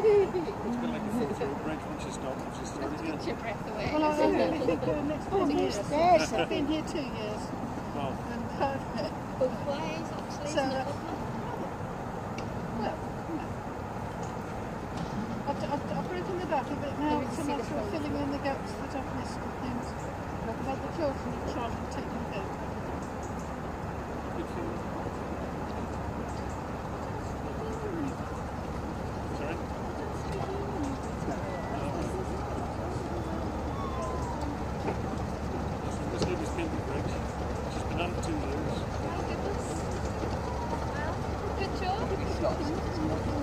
been like a four-foot bridge once you stop, once you start again. Get your breath away. Well, I really think uh, next Oh, two yes, years. there's I've been here two years, Well, and uh, Both ways, actually. So, uh, well. I've, I've, I've broken the back a bit now. Let me It's a matter of filling in the gaps that I've missed and things. I've had the children in charge and taking them. good for you. Sorry? This this lady's painted the bridge. She's been on it two years. Goodness. Well, good job.